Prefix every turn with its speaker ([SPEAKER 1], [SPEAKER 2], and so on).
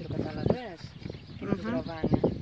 [SPEAKER 1] δέντρο, καταλαβες, και mm